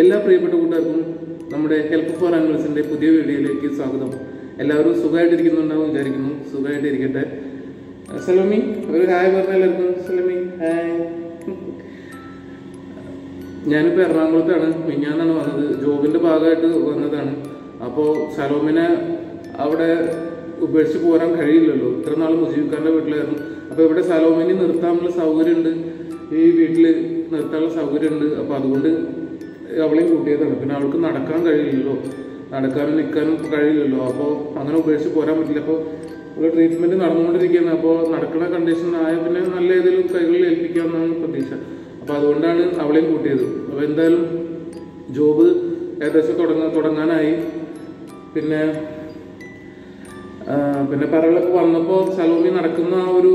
എല്ലാ പ്രിയപ്പെട്ട കൂട്ടുകാർക്കും നമ്മുടെ ഹെൽപ്പ് ഫോർ ആനിമൽസിന്റെ പുതിയ വീഡിയോയിലേക്ക് സ്വാഗതം. എല്ലാവരും സുഖമായിട്ടിരിക്കുന്നുണ്ടാവും വിചാരിക്കുന്നു. സുഖമായിട്ടിരിക്കട്ടെ. സലോമി ഒരു ഹായ് പറഞ്ഞ എല്ലാവർക്കും. സലോമി ഹായ്. ഞാനിപ്പോൾ എറണാകുളത്താണ്. മിഞ്ഞാന്നാണ് വന്നത്. ജോബിന്റെ ഭാഗമായിട്ട് വന്നതാണ്. അപ്പോൾ സലോമിനെ അവിടെ ഉപേക്ഷിച്ച് പോരാൻ കഴിയില്ലല്ലോ. ഇത്ര നാൾ മുജീവിക്കാരുടെ വീട്ടിലായിരുന്നു. അപ്പോൾ ഇവിടെ സലോമിനെ നിർത്താനുള്ള സൗകര്യമുണ്ട്. ഈ വീട്ടിൽ നിർത്താനുള്ള സൗകര്യമുണ്ട്. അപ്പോൾ അതുകൊണ്ട് അവളെയും കൂട്ടിയതാണ്. പിന്നെ അവൾക്ക് നടക്കാൻ കഴിയില്ലല്ലോ. നടക്കാനും നിൽക്കാനും കഴിയില്ലല്ലോ. അപ്പോൾ അങ്ങനെ ഉപേക്ഷിച്ച് പോരാൻ പറ്റില്ല. അപ്പോൾ ഒരു ട്രീറ്റ്മെന്റ് നടന്നുകൊണ്ടിരിക്കുകയാണ്. അപ്പോൾ നടക്കുന്ന കണ്ടീഷൻ ആയ പിന്നെ നല്ല ഏതെങ്കിലും കൈകളിൽ ഏൽപ്പിക്കാമെന്നാണ് പ്രതീക്ഷ. അപ്പോൾ അതുകൊണ്ടാണ് അവളെയും കൂട്ടിയത്. അപ്പോൾ എന്തായാലും ജോബ് ഏകദേശം തുടങ്ങ തുടങ്ങാനായി. പിന്നെ പിന്നെ പറകളൊക്കെ വന്നപ്പോൾ സലോമി നടക്കുന്ന ആ ഒരു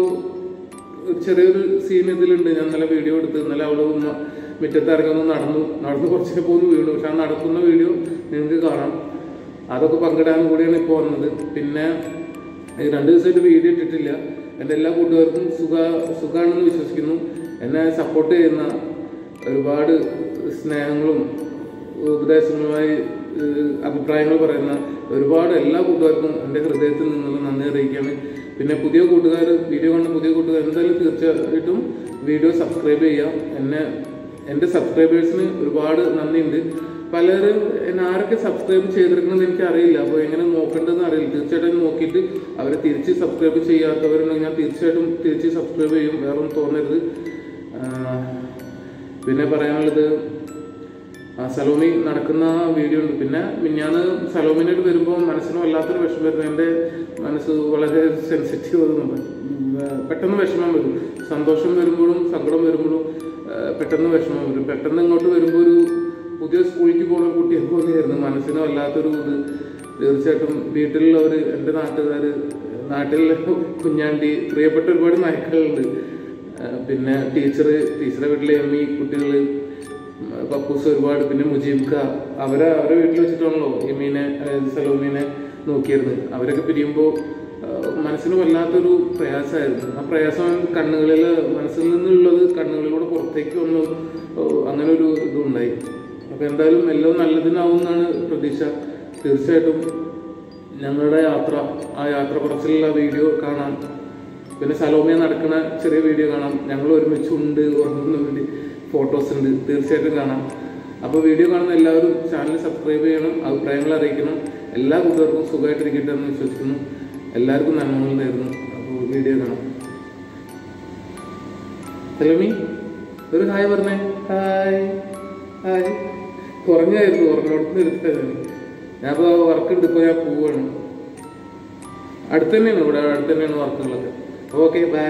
ചെറിയൊരു സീൻ ഇതിലുണ്ട്. ഞാൻ നല്ല വീഡിയോ എടുത്ത്. ഇന്നലെ ഉമ്മ മുറ്റത്ത് ഇറങ്ങി ഒന്ന് നടന്നു. നടന്ന് കുറച്ചിട്ട് പോന്ന് വീണു. പക്ഷെ ആ നടക്കുന്ന വീഡിയോ നിങ്ങൾക്ക് കാണാം. അതൊക്കെ പങ്കിടാൻ കൂടിയാണ് ഇപ്പോൾ വന്നത്. പിന്നെ രണ്ട് ദിവസമായിട്ട് വീഡിയോ ഇട്ടിട്ടില്ല. എന്റെ എല്ലാ കൂട്ടുകാർക്കും സുഖ സുഖമാണെന്ന് വിശ്വസിക്കുന്നു. എന്നെ സപ്പോർട്ട് ചെയ്യുന്ന ഒരുപാട് സ്നേഹങ്ങളും ഉപദേശങ്ങളുമായി അഭിപ്രായങ്ങൾ പറയുന്ന ഒരുപാട് എല്ലാ കൂട്ടുകാർക്കും എന്റെ ഹൃദയത്തിൽ നിന്നുള്ള നന്ദി അറിയിക്കുകയാണ്. പിന്നെ പുതിയ കൂട്ടുകാർ വീഡിയോ കണ്ട പുതിയ കൂട്ടുകാർ എന്തായാലും തീർച്ചയായിട്ടും വീഡിയോ സബ്സ്ക്രൈബ് ചെയ്യാം എന്നെ എന്റെ സബ്സ്ക്രൈബേഴ്സിന് ഒരുപാട് നന്ദിയുണ്ട്. പലരും എന്നെ ആരൊക്കെ സബ്സ്ക്രൈബ് ചെയ്തിരിക്കണമെന്ന് എനിക്ക് അറിയില്ല അപ്പോൾ എങ്ങനെ നോക്കേണ്ടതെന്ന് അറിയില്ല. തീർച്ചയായിട്ടും നോക്കിയിട്ട് അവരെ തിരിച്ച് സബ്സ്ക്രൈബ് ചെയ്യാത്തവരുണ്ടെങ്കിൽ ഞാൻ തീർച്ചയായിട്ടും തിരിച്ച് സബ്സ്ക്രൈബ് ചെയ്യും. വേറെ ഒന്നും തോന്നരുത് പിന്നെ പറയാനുള്ളത് സലോമി നടക്കുന്ന വീഡിയോ ഉണ്ട്. പിന്നെ മിഞ്ഞാന്ന് സലോമിനായിട്ട് വരുമ്പോൾ മനസ്സിന് വല്ലാത്തൊരു വിഷമം വരുന്നു. എന്റെ മനസ്സ് വളരെ സെൻസിറ്റീവ് ആകുന്നുണ്ട്. പെട്ടെന്ന് വിഷമം വരും. സന്തോഷം വരുമ്പോഴും സങ്കടം വരുമ്പോഴും പെട്ടെന്ന് വിഷമം വരും. പെട്ടെന്ന് ഇങ്ങോട്ട് വരുമ്പോൾ ഒരു പുതിയ സ്കൂളിലേക്ക് പോകുന്ന കുട്ടിയെ പോലെയായിരുന്നു. മനസ്സിന് വല്ലാത്തൊരു ഇത്. തീർച്ചയായിട്ടും വീട്ടിലുള്ളവർ എന്റെ നാട്ടുകാർ നാട്ടിലെ കുഞ്ഞാണ്ടി പ്രിയപ്പെട്ട ഒരുപാട് നായ്ക്കളുണ്ട്. ആ, പിന്നെ ടീച്ചർ ടീച്ചറെ വീട്ടിലെ എം ഈ കുട്ടികൾ പപ്പൂസ് ഒരുപാട് പിന്നെ മുജീബ്ക്ക അവരെ അവരെ വീട്ടിൽ വെച്ചിട്ടാണല്ലോ എമീനെ സലോമീനെ നോക്കിയിരുന്നത്. അവരൊക്കെ പിരിയുമ്പോൾ മനസ്സിന് വല്ലാത്തൊരു പ്രയാസമായിരുന്നു. ആ പ്രയാസം കണ്ണുകളിൽ മനസ്സിൽ നിന്നുള്ളത് കണ്ണുകളിലൂടെ പുറത്തേക്ക് വന്നു അങ്ങനെ ഒരു ഇതുണ്ടായി. അപ്പോൾ എന്തായാലും എല്ലാം നല്ലതിനാവും എന്നാണ് പ്രതീക്ഷ. തീർച്ചയായിട്ടും ഞങ്ങളുടെ യാത്ര ആ യാത്ര കുറച്ചിലുള്ള വീഡിയോ കാണാം. പിന്നെ സലോമിയ നടക്കുന്ന ചെറിയ വീഡിയോ കാണാം. ഞങ്ങൾ ഒരുമിച്ച് ഉണ്ട് ഉറങ്ങുന്ന വേണ്ടി ഫോട്ടോസ് ഉണ്ട്. തീർച്ചയായിട്ടും കാണാം. അപ്പോൾ വീഡിയോ കാണുന്ന എല്ലാവരും ചാനൽ സബ്സ്ക്രൈബ് ചെയ്യണം അഭിപ്രായങ്ങൾ അറിയിക്കണം. എല്ലാ കൂട്ടുകാർക്കും സുഖമായിട്ടിരിക്കട്ടെ എന്ന് വിശ്വസിക്കുന്നു. എല്ലാവർക്കും നന്മകൾ നേരുന്നു അപ്പോൾ വീഡിയോ കാണാം. സലോമി ഒരു ഹായ് പറഞ്ഞേ. Hi hi. കുറഞ്ഞായിരുന്നു ഉറങ്ങോട്ട് നിർത്തായിരുന്നു ഞാനിപ്പോൾ വർക്ക് ഉണ്ട് ഇപ്പോൾ ഞാൻ പോവാണ്. അടുത്ത് തന്നെയാണ് ഇവിടെ അടുത്ത് തന്നെയാണ് വർക്കുകളൊക്കെ ഓക്കെ ബൈ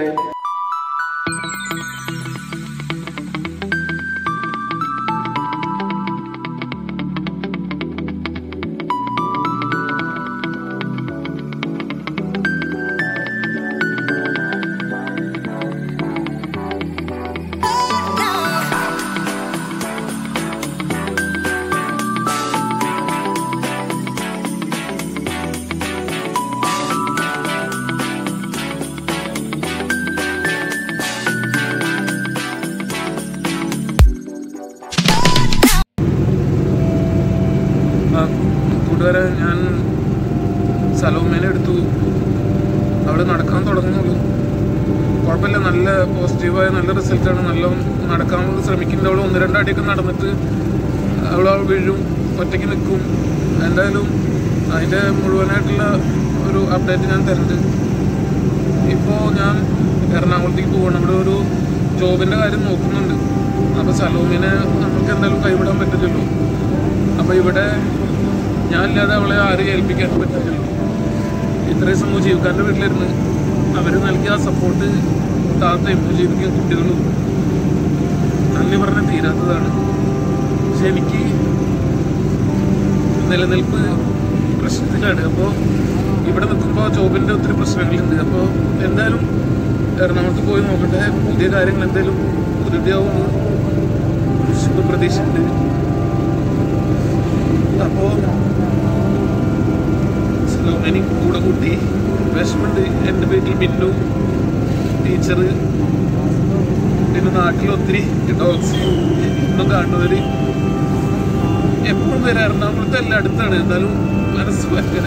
നല്ല പോസിറ്റീവായ നല്ല റിസൾട്ടാണ് നല്ല നടക്കാൻ ശ്രമിക്കുന്നുണ്ട്. അവൾ ഒന്ന് രണ്ടടിയൊക്കെ നടന്നിട്ട് അവൾ വീഴും ഒറ്റയ്ക്ക് നിൽക്കും. എന്തായാലും അതിന്റെ മുഴുവനായിട്ടുള്ള ഒരു അപ്ഡേറ്റ് ഞാൻ തരുന്നുണ്ട് ഇപ്പോൾ ഞാൻ എറണാകുളത്തേക്ക് പോകണം അവിടെ ഒരു ജോബിന്റെ കാര്യം നോക്കുന്നുണ്ട്. അപ്പോൾ സലോമിനെ നമുക്ക് എന്തായാലും കൈവിടാൻ പറ്റില്ലല്ലോ അപ്പോൾ ഇവിടെ ഞാനില്ലാതെ അവളെ ആരും ഏൽപ്പിക്കാൻ പറ്റില്ലല്ലോ ഇത്രയും സമൂഹം ജീവിക്കാരുടെ വീട്ടിലിരുന്ന് അവർ നൽകിയ ആ സപ്പോർട്ട് ഇപ്പോൾ ജീവിക്കുന്ന കുട്ടികളും നന്ദി പറഞ്ഞ തീരാത്തതാണ്. പക്ഷെ എനിക്ക് നിലനിൽപ്പ് പ്രശ്നത്തിലാണ്. അപ്പോൾ ഇവിടെ നിൽക്കുമ്പോൾ ജോബിന്റെ ഒത്തിരി പ്രശ്നങ്ങളുണ്ട്. അപ്പോൾ എന്തായാലും എറണാകുളത്ത് പോയി നോക്കട്ടെ. പുതിയ കാര്യങ്ങൾ എന്തായാലും പുതിയതാവും പ്രതീക്ഷയുണ്ട്. അപ്പോൾ സലോമേനി കൂടെ കൂട്ടി വിഷമുണ്ട് എന്റെ വീട്ടിൽ മിന്നു. ടീച്ചർ പിന്നെ നാട്ടിൽ ഒത്തിരി ഡോഗ്സ് ഇന്നും കാണുന്നവർ എപ്പോഴും വരെ എറണാകുളത്തെ എല്ലാം അടുത്താണ്. എന്നാലും മനസ്സ് ഭയങ്കര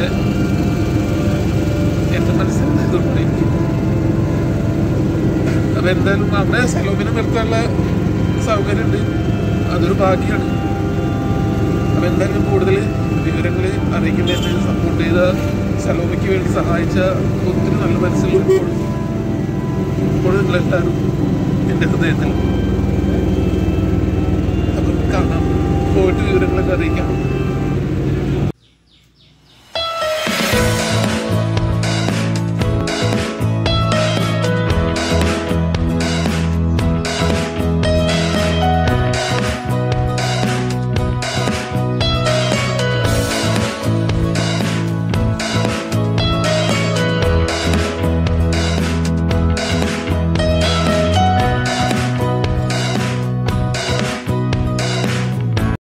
എന്റെ മനസ്സിൽ ഇതുണ്ട്. അപ്പം എന്തായാലും അവിടെ സലോമിനെ നിർത്താനുള്ള സൗകര്യമുണ്ട്. അതൊരു ഭാഗ്യമാണ് അപ്പൊ എന്തായാലും കൂടുതൽ വിവരങ്ങൾ അറിയിക്കുന്നതിന് സപ്പോർട്ട് ചെയ്ത സലോമിക്ക് വേണ്ടി സഹായിച്ച ഒത്തിരി നല്ല മനസ്സിൽ ഇപ്പോഴും എല്ലാവരും എന്റെ ഹൃദയത്തിൽ അപ്പം കാണാം പോയിട്ട് വിവരങ്ങളൊക്കെ അറിയിക്കാം.